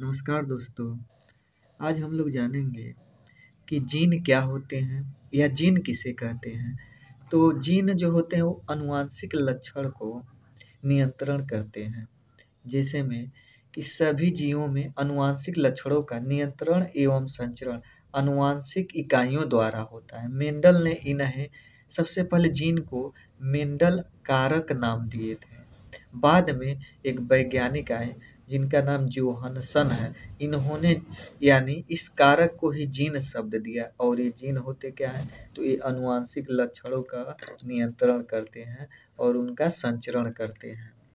नमस्कार दोस्तों, आज हम लोग जानेंगे कि जीन क्या होते हैं या जीन किसे कहते हैं। तो जीन जो होते हैं वो अनुवांशिक लक्षण को नियंत्रण करते हैं, जैसे में कि सभी जीवों में अनुवांशिक लक्षणों का नियंत्रण एवं संचरण अनुवांशिक इकाइयों द्वारा होता है। मेंडल ने इन्हें सबसे पहले जीन को मेंडल कारक नाम दिए थे। बाद में एक वैज्ञानिक आए जिनका नाम जोहनसन है, इन्होंने यानी इस कारक को ही जीन शब्द दिया। और ये जीन होते क्या है? तो ये अनुवांशिक लक्षणों का नियंत्रण करते हैं और उनका संचरण करते हैं।